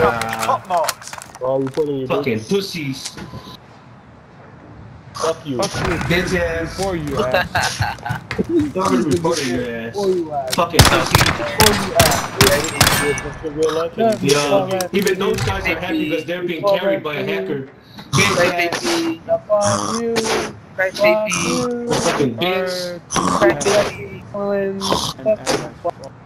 Top marks. Oh, you put in your Fucking pussies. Fuck you. Fuck you. Bitch ass. Before you ass. I'm gonna report your ass. Before you ass. Fucking pussy. Before you ass. That's. Yeah. Yeah, even those guys are happy because they're being carried by a hacker. Bitch ass. Fuck you. Fuck you. Fucking bitch. Bird. Fuck you. Fuck you.